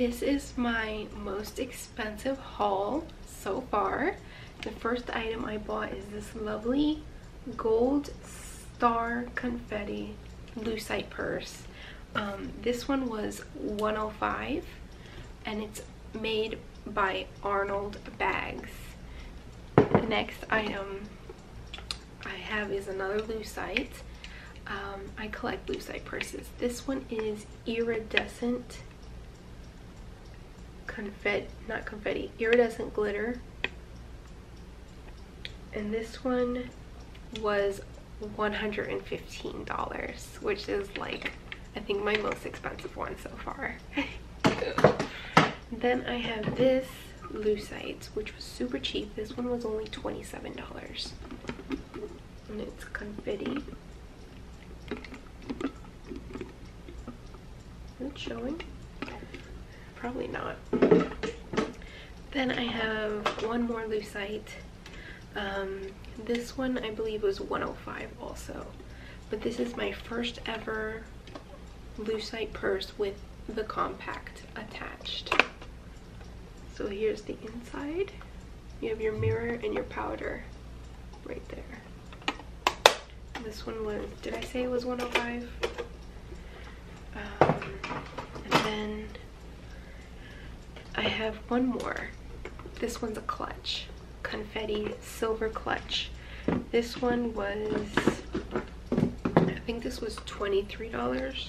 This is my most expensive haul so far. The first item I bought is this lovely gold star confetti lucite purse. Um, this one was 105 and it's made by Arnold Bags. The next item I have is another lucite. Um, I collect lucite purses. This one is iridescent confetti, not confetti, iridescent glitter. And this one was $115, which is like, I think my most expensive one so far. then I have this lucite, which was super cheap. This one was only $27. And it's confetti. Is it showing? Probably not. Then I have one more lucite. Um, this one I believe was 105 also. But this is my first ever lucite purse with the compact attached. So here's the inside. You have your mirror and your powder right there. This one was, did I say it was 105? Um, and then I have one more. This one's a clutch. Confetti silver clutch. This one was, I think this was $23.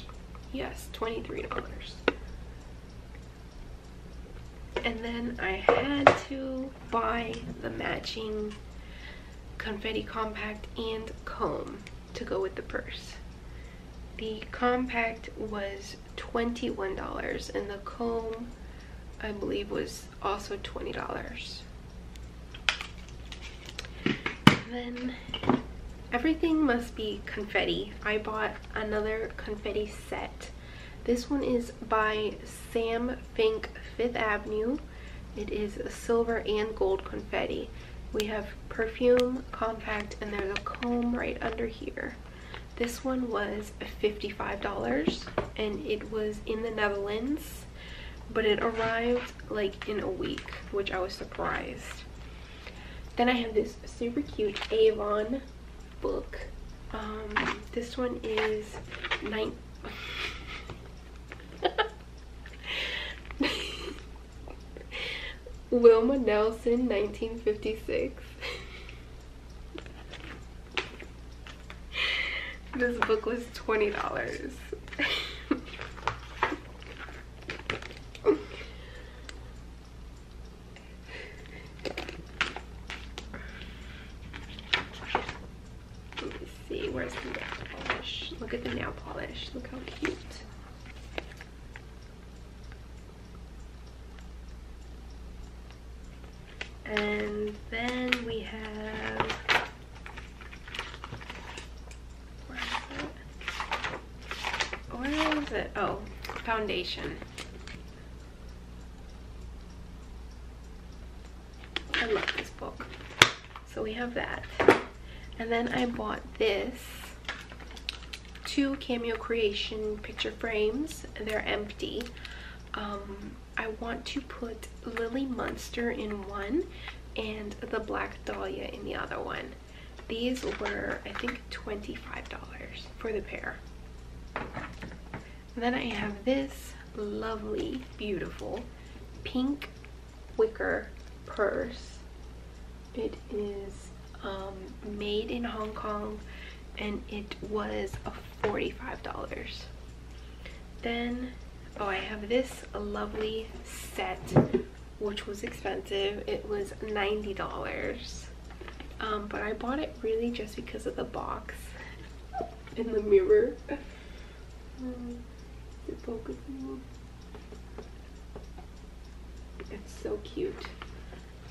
Yes, $23. And then I had to buy the matching confetti compact and comb to go with the purse. The compact was $21 and the comb I believe was also $20. then everything must be confetti. I bought another confetti set. This one is by Sam Fink Fifth Avenue. It is a silver and gold confetti. We have perfume, compact, and there's a comb right under here. This one was $55 and it was in the Netherlands but it arrived like in a week which I was surprised. Then I have this super cute Avon book. Um, this one is nine Wilma Nelson 1956 this book was $20 Look at the nail polish. Look how cute. And then we have where is it? Where is it? Oh, foundation. I love this book. So we have that. And then I bought this two Cameo Creation picture frames. They're empty. Um, I want to put Lily Munster in one and the Black Dahlia in the other one. These were, I think, $25 for the pair. Then I have this lovely, beautiful pink wicker purse. It is um, made in Hong Kong and it was $45. Then, oh, I have this lovely set, which was expensive. It was $90. Um, but I bought it really just because of the box in the mirror. It's so cute.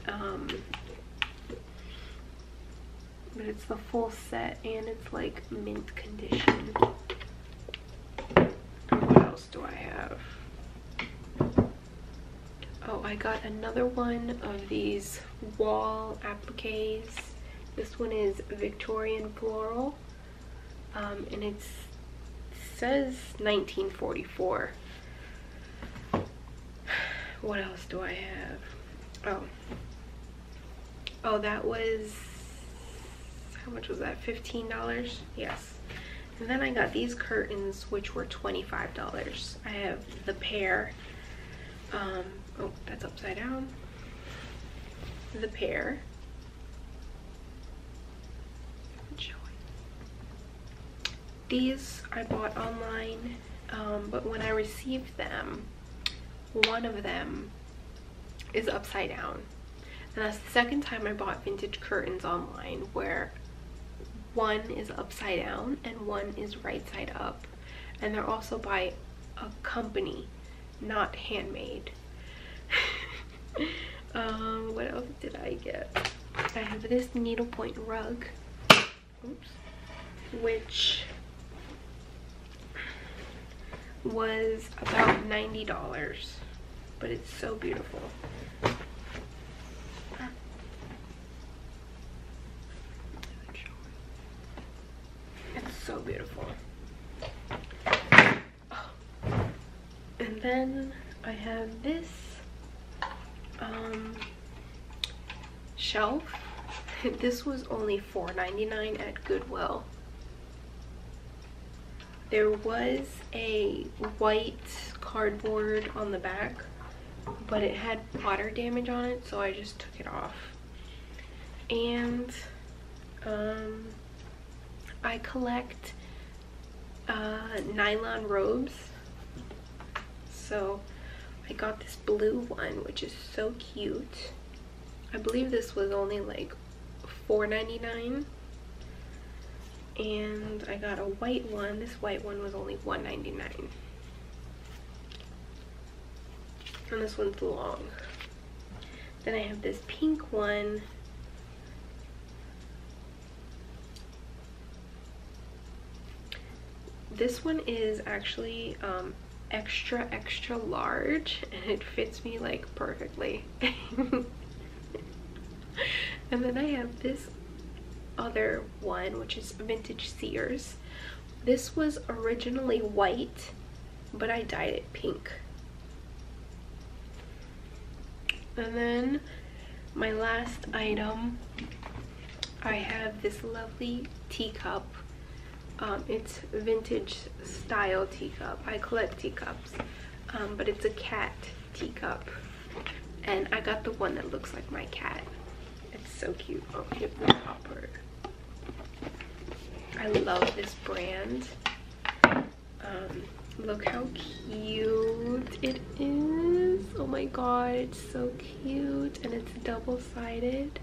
Um, it's the full set and it's like mint condition. What else do I have? Oh, I got another one of these wall appliques. This one is Victorian Floral. Um, and it says 1944. what else do I have? Oh. Oh, that was, how much was that? $15? Yes. And then I got these curtains, which were $25. I have the pair. Um, oh, that's upside down. The pair. These I bought online, um, but when I received them, one of them is upside down. And that's the second time I bought vintage curtains online where one is upside down and one is right side up. And they're also by a company, not handmade. um, what else did I get? I have this needlepoint rug, oops, which was about $90, but it's so beautiful. It's so beautiful. Oh. Then I have this um, shelf. this was only $4.99 at Goodwill. There was a white cardboard on the back but it had water damage on it so I just took it off. And um, I collect uh, nylon robes so I got this blue one which is so cute I believe this was only like $4.99 and I got a white one. This white one was only $1.99. And this one's long. Then I have this pink one. This one is actually um, extra, extra large and it fits me like perfectly. and then I have this other one, which is Vintage Sears. This was originally white, but I dyed it pink. And then my last item, I have this lovely teacup. Um, it's vintage style teacup. I collect teacups, um, but it's a cat teacup. And I got the one that looks like my cat. It's so cute. Oh, here's the. I love this brand. Um, look how cute it is. Oh my god, it's so cute. And it's double-sided.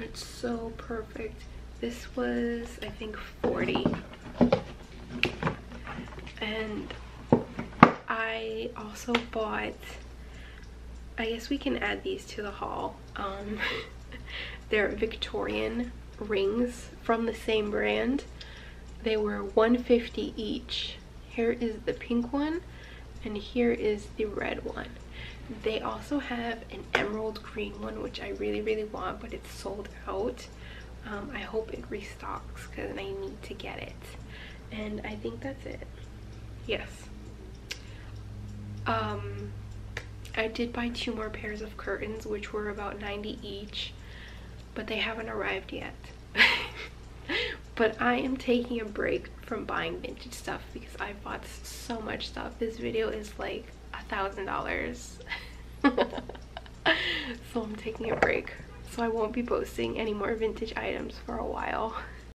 It's so perfect. This was, I think, 40 And I also bought, I guess we can add these to the haul. Um, they're Victorian rings from the same brand. They were 150 each. Here is the pink one and here is the red one. They also have an emerald green one which I really really want but it's sold out. Um, I hope it restocks because I need to get it. And I think that's it. Yes. Um, I did buy two more pairs of curtains which were about 90 each but they haven't arrived yet. but I am taking a break from buying vintage stuff because I bought so much stuff. This video is like a thousand dollars. So I'm taking a break. So I won't be posting any more vintage items for a while.